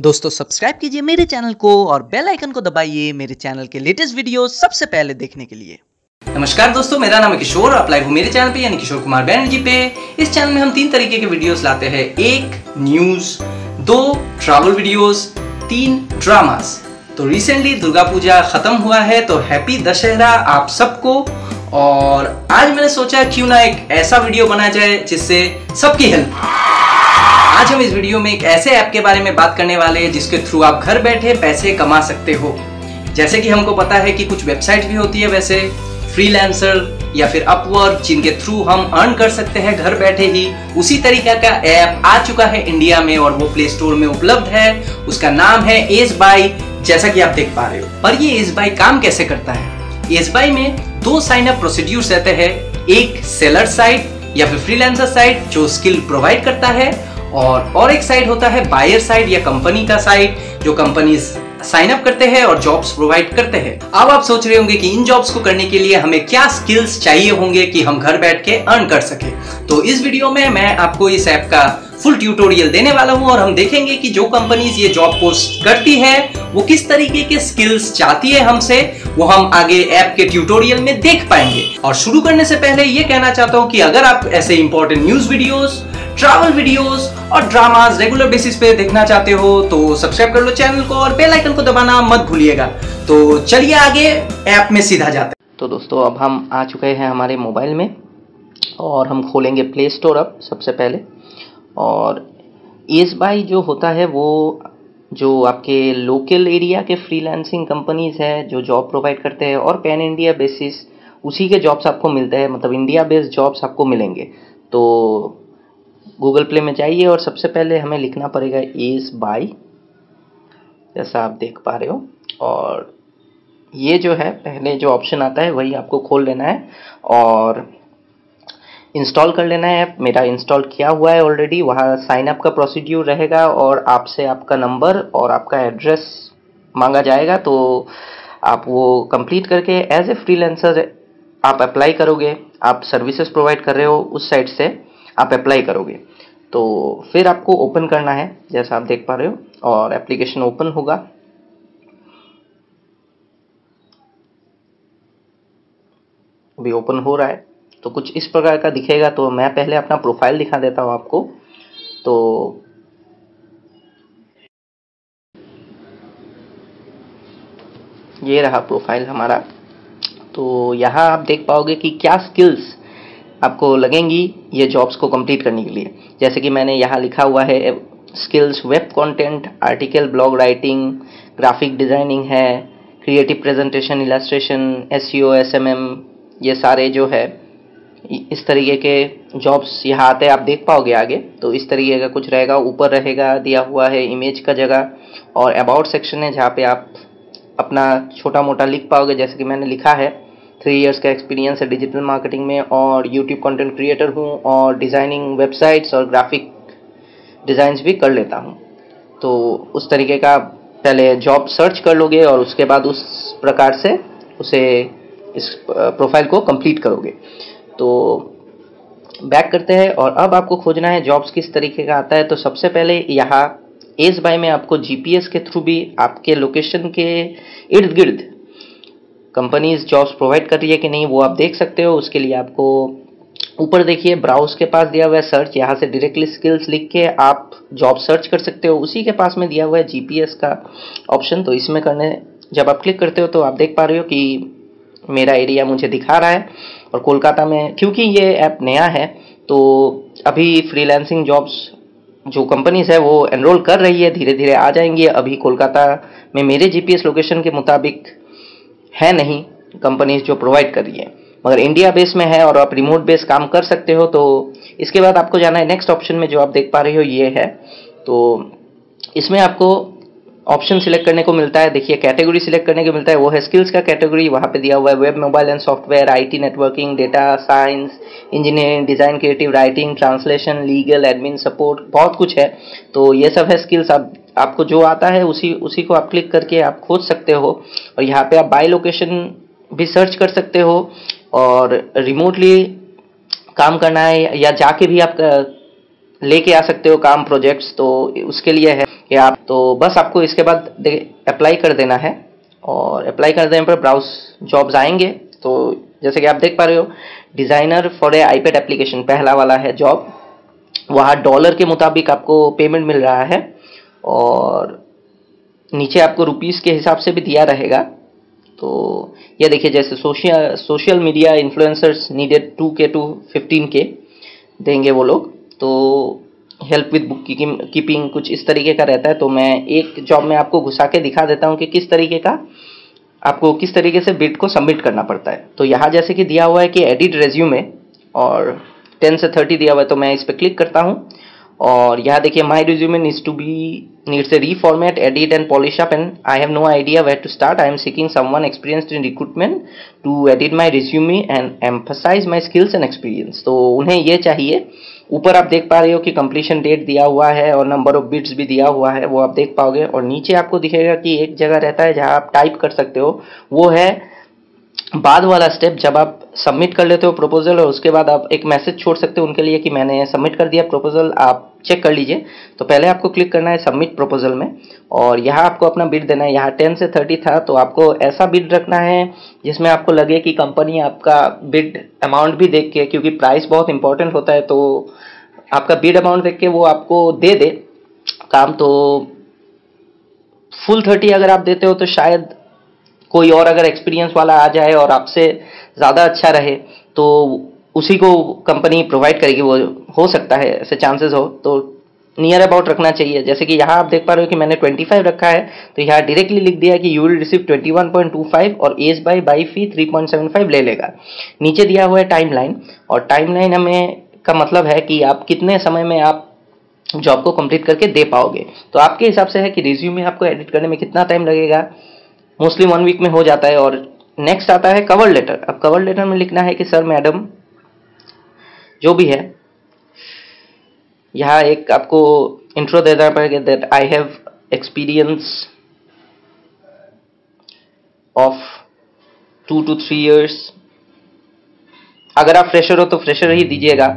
दोस्तों सब्सक्राइब कीजिए मेरे चैनल को और बेल आइकन को दबाइए मेरे चैनल के लेटेस्ट वीडियो सबसे पहले देखने के लिए। नमस्कार दोस्तों, मेरा नाम है किशोर आप लाइव हो मेरे चैनल पे, यानी किशोर कुमार बैनर्जी पे। इस चैनल में हम तीन तरीके के वीडियोस लाते हैं। एक न्यूज़ दो ट्रैवल वीडियोस तीन ड्रामास तो रिसेंटली दुर्गा पूजा खत्म हुआ है तो हैप्पी दशहरा आप सबको। और आज मैंने सोचा क्यों ना एक ऐसा वीडियो बनाया जाए जिससे सबकी हेल्प आज हम इस वीडियो में एक ऐसे ऐप के बारे में बात करने वाले हैं जिसके थ्रू आप घर बैठे पैसे कमा सकते हो। जैसे कि हमको पता है कि कुछ वेबसाइट भी होती है वैसे, फ्रीलांसर या फिर अपवर्क जिनके थ्रू हम अर्न कर सकते हैं घर बैठे ही। उसी तरीका का ऐप आ चुका है इंडिया में और वो प्ले स्टोर में उपलब्ध है। उसका नाम है एस बाई जैसा कि आप देख पा रहे हो। पर ये एस बाई काम कैसे करता है? एस बाई में दो साइन अप प्रोसीड्यूर रहते हैं। एक सेलर साइट या फिर फ्रीलांसर साइट जो स्किल प्रोवाइड करता है और और एक साइड होता है बायर साइड या कंपनी का साइड जो कंपनी साइन अप करते हैं और जॉब्स प्रोवाइड करते हैं। अब आप सोच रहे होंगे कि इन जॉब्स को करने के लिए हमें क्या स्किल्स चाहिए होंगे कि हम घर बैठ के अर्न कर सके। तो इस वीडियो में मैं आपको इस ऐप का फुल ट्यूटोरियल देने वाला हूँ और हम देखेंगे कि जो कंपनीज़ ये जॉब पोस्ट करती है, वो किस तरीके के स्किल्स चाहती है हमसे, वो हम आगे ऐप के ट्यूटोरियल में देख पाएँगे। और शुरू करने से पहले ये कहना चाहता हूँ कि अगर आप ऐसे important news videos travel videos और ड्रामास रेगुलर बेसिस पे देखना चाहते हो तो सब्सक्राइब कर लो चैनल को और बेल आइकन को दबाना मत भूलिएगा। तो चलिए आगे ऐप में सीधा जाते हैं। तो दोस्तों, अब हम आ चुके हैं हमारे मोबाइल में और हम खोलेंगे प्ले स्टोर अब सबसे पहले। और एस बाई जो होता है, वो जो आपके लोकल एरिया के फ्रीलांसिंग कंपनीज़ है, जो जॉब प्रोवाइड करते हैं, और पैन इंडिया बेसिस उसी के जॉब्स आपको मिलते हैं मतलब इंडिया बेस्ड जॉब्स आपको मिलेंगे। तो गूगल प्ले में जाइए और सबसे पहले हमें लिखना पड़ेगा एस बाई जैसा आप देख पा रहे हो। और ये जो है, पहले जो ऑप्शन आता है, वही आपको खोल लेना है और इंस्टॉल कर लेना है। मेरा इंस्टॉल किया हुआ है ऑलरेडी वहाँ साइन अप का प्रोसीड्यूर रहेगा और आपसे आपका नंबर और आपका एड्रेस मांगा जाएगा। तो आप वो कंप्लीट करके एज ए फ्रीलांसर आप अप्लाई करोगे, आप सर्विसेज़ प्रोवाइड कर रहे हो उस साइट से। आप अप्लाई करोगे। तो फिर आपको ओपन करना है, जैसा आप देख पा रहे हो, और एप्लीकेशन ओपन होगा। अभी ओपन हो रहा है तो कुछ इस प्रकार का दिखेगा तो मैं पहले अपना प्रोफ़ाइल दिखा देता हूँ आपको। तो ये रहा प्रोफ़ाइल हमारा। तो यहाँ आप देख पाओगे कि क्या स्किल्स आपको लगेंगी ये जॉब्स को कंप्लीट करने के लिए। जैसे कि मैंने यहाँ लिखा हुआ है skills web content article blog writing graphic designing है creative presentation illustration S C ये सारे जो है इस तरीके के जॉब्स यहाँ आते हैं, आप देख पाओगे आगे। तो इस तरीके का कुछ रहेगा, ऊपर रहेगा, दिया हुआ है इमेज का जगह, और अबाउट सेक्शन है जहाँ पे आप अपना छोटा मोटा लिख पाओगे। जैसे कि मैंने लिखा है थ्री इयर्स का एक्सपीरियंस है डिजिटल मार्केटिंग में और यूट्यूब कंटेंट क्रिएटर हूँ और डिज़ाइनिंग वेबसाइट्स और ग्राफिक डिज़ाइंस भी कर लेता हूँ। तो उस तरीके का पहले जॉब सर्च कर लोगे और उसके बाद उस प्रकार से उसे इस प्रोफ़ाइल को कंप्लीट करोगे। तो बैक करते हैं और अब आपको खोजना है जॉब्स किस तरीके का आता है। तो सबसे पहले यहाँ एस बाई में आपको जीपीएस के थ्रू भी आपके लोकेशन के इर्द गिर्द कंपनीज़ जॉब्स प्रोवाइड कर रही है कि नहीं, वो आप देख सकते हो, उसके लिए आपको ऊपर देखिए ब्राउज के पास दिया हुआ है सर्च यहाँ से डायरेक्टली स्किल्स लिख के आप जॉब सर्च कर सकते हो, उसी के पास में दिया हुआ है जीपीएस का ऑप्शन तो इसमें करने, जब आप क्लिक करते हो तो आप देख पा रहे हो कि मेरा एरिया मुझे दिखा रहा है, और कोलकाता में, क्योंकि ये ऐप नया है तो अभी फ्रीलांसिंग जॉब्स जो कंपनीज़ है, वो एनरोल कर रही है धीरे धीरे आ जाएँगी, अभी कोलकाता में मेरे जीपीएस लोकेशन के मुताबिक है नहीं कंपनीज़ जो प्रोवाइड कर रही है। मगर इंडिया बेस में है और आप रिमोट बेस काम कर सकते हो तो इसके बाद आपको जाना है। नेक्स्ट ऑप्शन में जो आप देख पा रहे हो, ये है। तो इसमें आपको ऑप्शन सिलेक्ट करने को मिलता है। देखिए कैटेगरी सिलेक्ट करने को मिलता है। वो है स्किल्स का कैटेगरी वहाँ पे दिया हुआ है web mobile and software IT networking data science engineering design creative writing translation legal admin support बहुत कुछ है। तो ये सब है स्किल्स आप आपको जो आता है, उसी उसी को आप क्लिक करके आप खोज सकते हो। और यहाँ पे आप बाई लोकेशन भी सर्च कर सकते हो। और रिमोटली काम करना है, या जाके भी आप लेके आ सकते हो काम प्रोजेक्ट्स तो उसके लिए है कि आप तो बस आपको इसके बाद अप्लाई कर देना है। और अप्लाई कर देने पर ब्राउज जॉब्स आएँगे। तो जैसे कि आप देख पा रहे हो designer for a iPad application पहला वाला है जॉब वहाँ डॉलर के मुताबिक आपको पेमेंट मिल रहा है। और नीचे आपको रुपीस के हिसाब से भी दिया रहेगा। तो ये देखिए, जैसे social social media influencers needed two K to fifteen K देंगे वो लोग। तो हेल्प विद बुक कीपिंग कुछ इस तरीके का रहता है। तो मैं एक जॉब में आपको घुसा के दिखा देता हूँ कि किस तरीके का आपको किस तरीके से बिट को सबमिट करना पड़ता है। तो यहाँ जैसे कि दिया हुआ है कि एडिट रेज्यूमे और टेन से थर्टी दिया हुआ है तो मैं इस पर क्लिक करता हूँ। और यहाँ देखिए my resume needs to be needs a reformat edit and polish up and I have no idea where to start I am seeking someone experience in recruitment to edit my resume and emphasize my skills and experience तो उन्हें ये चाहिए। ऊपर आप देख पा रहे हो कि कंप्लीशन डेट दिया हुआ है और नंबर ऑफ़ बिट्स भी दिया हुआ है, वो आप देख पाओगे। और नीचे आपको दिखेगा कि एक जगह रहता है जहाँ आप टाइप कर सकते हो। वो है बाद वाला स्टेप जब आप सबमिट कर लेते हो प्रपोजल और उसके बाद आप एक मैसेज छोड़ सकते हो उनके लिए कि मैंने सबमिट कर दिया प्रपोजल आप चेक कर लीजिए। तो पहले आपको क्लिक करना है सबमिट प्रपोजल में और यहाँ आपको अपना बिड देना है। यहाँ टेन से थर्टी था तो आपको ऐसा बिड रखना है जिसमें आपको लगे कि कंपनी आपका बिड अमाउंट भी देख के, क्योंकि प्राइस बहुत इंपॉर्टेंट होता है तो आपका बिड अमाउंट देख के वो आपको दे दे काम। तो फुल थर्टी अगर आप देते हो तो शायद कोई और अगर एक्सपीरियंस वाला आ जाए और आपसे ज़्यादा अच्छा रहे तो उसी को कंपनी प्रोवाइड करेगी, वो हो सकता है, ऐसे चांसेस हो तो नियर अबाउट रखना चाहिए। जैसे कि यहाँ आप देख पा रहे हो कि मैंने 25 रखा है तो यहाँ डायरेक्टली लिख दिया कि यू विल रिसीव 21.25 और एज बाई बाई फ़ी 3.75 ले लेगा। नीचे दिया हुआ है टाइम लाइन और टाइम लाइन हमें का मतलब है कि आप कितने समय में आप जॉब को कंप्लीट करके दे पाओगे। तो आपके हिसाब से है कि रिज्यूम रिज्यूमे आपको एडिट करने में कितना टाइम लगेगा? मोस्टली वन वीक में हो जाता है, और नेक्स्ट आता है कवर लेटर अब कवर लेटर में लिखना है कि सर मैडम जो भी है। यहाँ एक आपको इंट्रो दे देना पड़ेगा that I have experience of two two three years अगर आप फ्रेशर हो तो फ्रेशर ही दीजिएगा।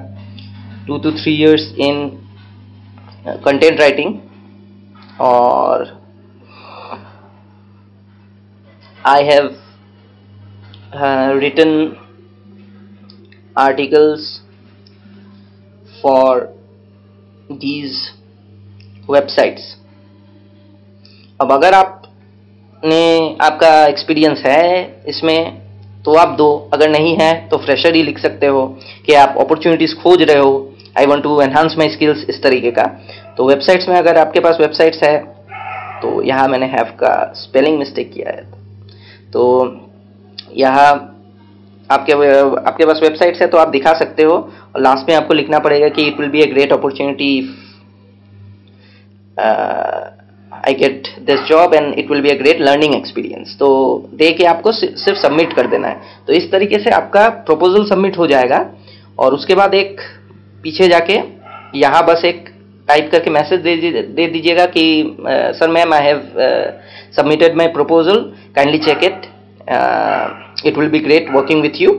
Two two three years in content writing और have uh, written articles for these websites. अब अगर आपने, आपका एक्सपीरियंस है इसमें तो आप दो। अगर नहीं है तो फ्रेशर ही लिख सकते हो कि आप अपॉर्चुनिटीज़ खोज रहे हो। I want to enhance my skills इस तरीके का। तो वेबसाइट्स में अगर आपके पास वेबसाइट्स है तो यहाँ मैंने हैव का स्पेलिंग मिस्टेक किया है। तो यहाँ आपके आपके पास वेबसाइट्स है तो आप दिखा सकते हो। और लास्ट में आपको लिखना पड़ेगा कि it will be a great opportunity I get this job and it will be a great learning experience तो दे के आपको सिर्फ़ सबमिट कर देना है। तो इस तरीके से आपका प्रपोजल सबमिट हो जाएगा। और उसके बाद एक पीछे जाके यहाँ बस एक टाइप करके मैसेज दे दीजिएगा कि sir ma'am I have submitted my proposal kindly check it it will be great working with you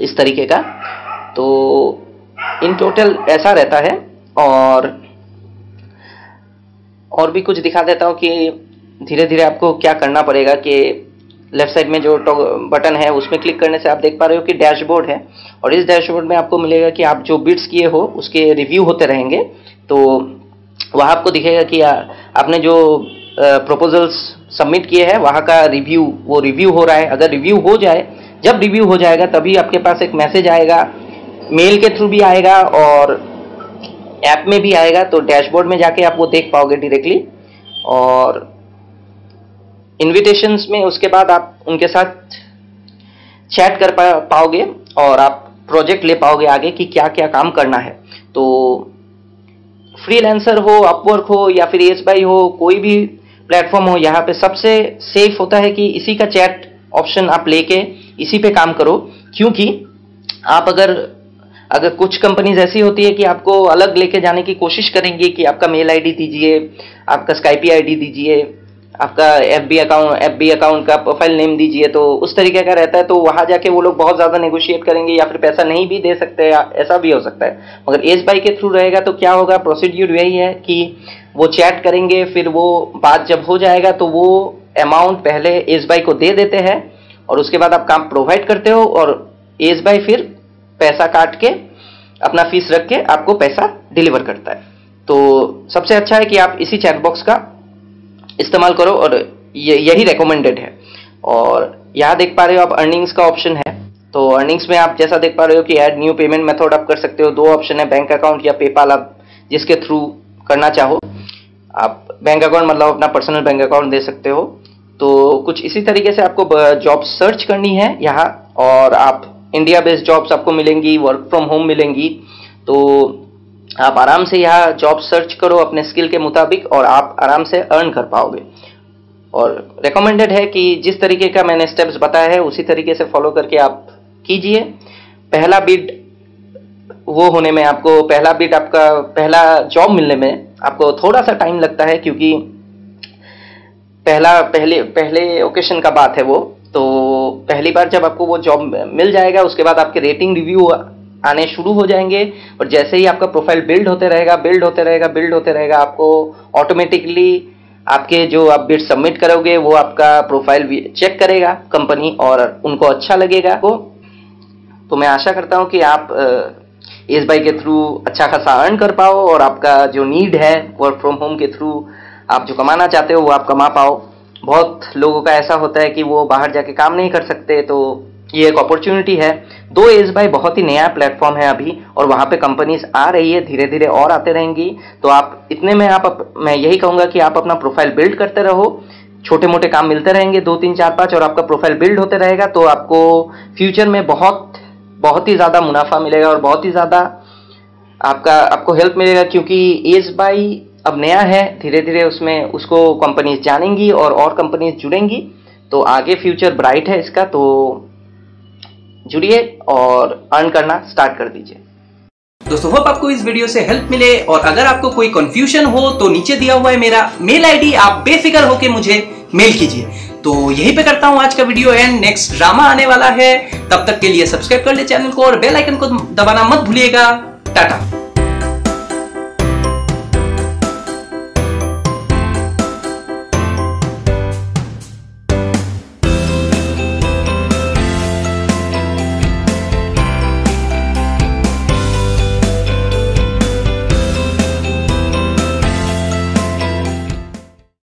इस तरीके का। तो इन टोटल ऐसा रहता है और और भी कुछ दिखा देता हूँ कि धीरे धीरे आपको क्या करना पड़ेगा कि लेफ़्ट साइड में जो बटन है उसमें क्लिक करने से आप देख पा रहे हो कि डैशबोर्ड है। और इस डैशबोर्ड में आपको मिलेगा कि आप जो बिट्स किए हो उसके रिव्यू होते रहेंगे। तो वहाँ आपको दिखेगा कि आ, आपने जो प्रपोजल्स सबमिट किए हैं वहाँ का रिव्यू वो रिव्यू हो रहा है। अगर रिव्यू हो जाए जब रिव्यू हो जाएगा तभी आपके पास एक मैसेज आएगा मेल के थ्रू भी आएगा और ऐप में भी आएगा तो डैशबोर्ड में जाके आप वो देख पाओगे डायरेक्टली और इनविटेशंस में उसके बाद आप उनके साथ चैट कर पा, पाओगे और आप प्रोजेक्ट ले पाओगे आगे कि क्या क्या काम करना है। तो फ्रीलांसर हो अपवर्क हो या फिर एस बाई हो कोई भी प्लेटफॉर्म हो, यहाँ पे सबसे सेफ़ होता है कि इसी का चैट ऑप्शन आप लेके इसी पे काम करो, क्योंकि आप अगर अगर कुछ कंपनीज़ ऐसी होती है कि आपको अलग लेके जाने की कोशिश करेंगे कि आपका मेल आईडी दीजिए, आपका स्काइपी आईडी दीजिए आपका F B account F B account का प्रोफ़ाइल नेम दीजिए तो उस तरीके का रहता है तो वहाँ जाके वो लोग बहुत ज़्यादा नेगोशिएट करेंगे या फिर पैसा नहीं भी दे सकते ऐसा भी हो सकता है। मगर एस बाई के थ्रू रहेगा तो क्या होगा? प्रोसीड्यूर यही है कि वो चैट करेंगे, फिर वो बात जब हो जाएगा तो वो अमाउंट पहले एस बाई को दे देते हैं और उसके बाद आप काम प्रोवाइड करते हो और एस बाई फिर पैसा काट के अपना फ़ीस रख के आपको पैसा डिलीवर करता है। तो सबसे अच्छा है कि आप इसी चैट बॉक्स का इस्तेमाल करो और यही रिकमेंडेड है। और यहाँ देख पा रहे हो आप अर्निंग्स का ऑप्शन है। तो अर्निंग्स में आप जैसा देख पा रहे हो कि ऐड न्यू पेमेंट मेथड आप कर सकते हो। दो ऑप्शन है बैंक अकाउंट या पेपाल आप जिसके थ्रू करना चाहो। आप बैंक अकाउंट मतलब अपना पर्सनल बैंक अकाउंट दे सकते हो। तो कुछ इसी तरीके से आपको जॉब सर्च करनी है यहाँ। और आप इंडिया बेस्ड जॉब्स आपको मिलेंगी वर्क फ्रॉम होम मिलेंगी। तो आप आराम से यहाँ जॉब सर्च करो अपने स्किल के मुताबिक और आप आराम से अर्न कर पाओगे। और रिकमेंडेड है कि जिस तरीके का मैंने स्टेप्स बताया है, उसी तरीके से फॉलो करके आप कीजिए। पहला बिड वो होने में आपको, पहला बिट आपका, पहला जॉब मिलने में आपको थोड़ा सा टाइम लगता है क्योंकि पहला, पहले पहले ओकेशन का बात है वो। तो पहली बार जब आपको वो जॉब मिल जाएगा, उसके बाद आपके रेटिंग रिव्यू आने शुरू हो जाएँगे, और जैसे ही आपका प्रोफ़ाइल बिल्ड होते रहेगा बिल्ड होते रहेगा बिल्ड होते रहेगा, आपको ऑटोमेटिकली आपके जो आप बिड सबमिट करोगे, वो आपका प्रोफ़ाइल चेक करेगा कंपनी और उनको अच्छा लगेगा। को तो मैं आशा करता हूँ कि आप एस बाई के थ्रू अच्छा खासा अर्न कर पाओ, और आपका जो नीड है वर्क फ्रॉम होम के थ्रू आप जो कमाना चाहते हो, वो आप कमा पाओ। बहुत लोगों का ऐसा होता है कि वो बाहर जाके काम नहीं कर सकते तो ये एक अपॉर्चुनिटी है। दो एज बाई बहुत ही नया प्लेटफॉर्म है अभी, और वहाँ पे कंपनीज़ आ रही है धीरे धीरे और आते रहेंगी। तो आप, इतने में आप मैं यही कहूँगा कि आप अपना प्रोफ़ाइल बिल्ड करते रहो। छोटे मोटे काम मिलते रहेंगे दो, तीन, चार, पाँच, और आपका प्रोफ़ाइल बिल्ड होते रहेगा तो आपको फ्यूचर में बहुत बहुत ही ज़्यादा मुनाफा मिलेगा और बहुत ही ज़्यादा आपका, आपको हेल्प मिलेगा, क्योंकि एज बाई अब नया है धीरे धीरे उसमें, उसको कंपनीज़ जानेंगी और और कंपनीज़ जुड़ेंगी। तो आगे फ्यूचर ब्राइट है इसका तो जुड़िए और अर्न करना स्टार्ट कर दीजिए। दोस्तों होप आपको इस वीडियो से हेल्प मिले और अगर आपको कोई कंफ्यूजन हो तो नीचे दिया हुआ है मेरा मेल आईडी आप बेफिक्र होके मुझे मेल कीजिए। तो यही पे करता हूँ आज का वीडियो एंड नेक्स्ट ड्रामा आने वाला है। तब तक के लिए सब्सक्राइब कर ले चैनल को और बेल आइकन को दबाना मत भूलिएगा। टाटा।